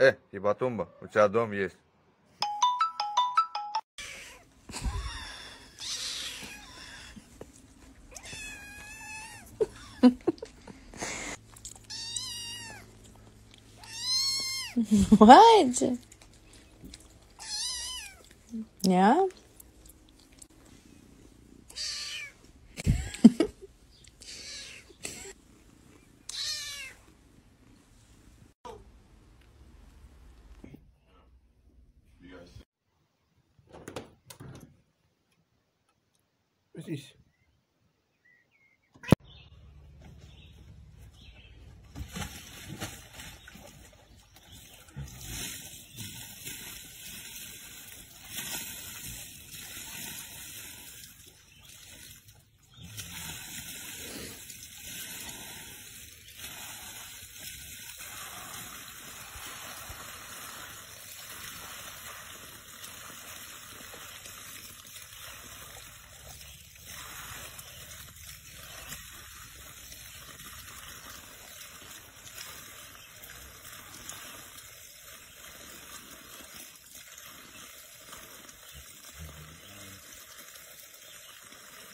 Э, Ебатумба, у тебя дом есть. what? Yeah?